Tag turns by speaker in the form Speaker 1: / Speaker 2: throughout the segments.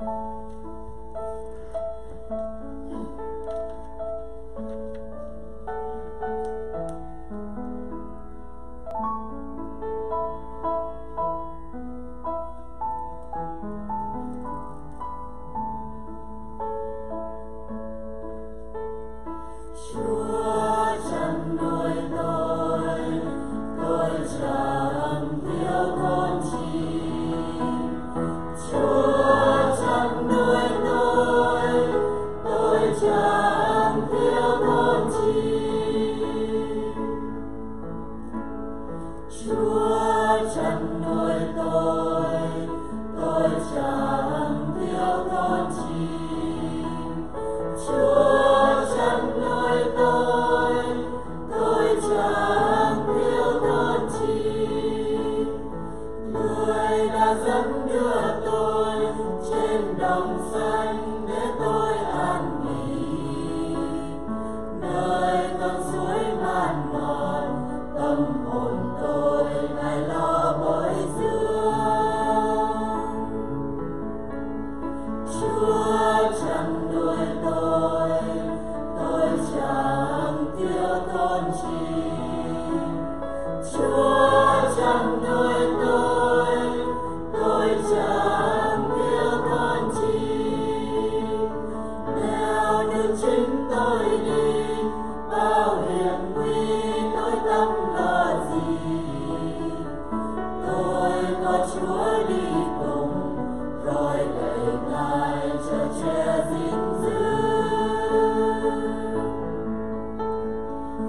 Speaker 1: うん。dẫn đưa tôi trên đồng xanh để tôi an nghỉ. Nơi con suối mặn mòn, tâm hồn tôi ngày lo bối dương chúa chẳng nuôi tôi tôi chẳng tiêu tôn trì chúa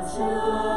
Speaker 1: to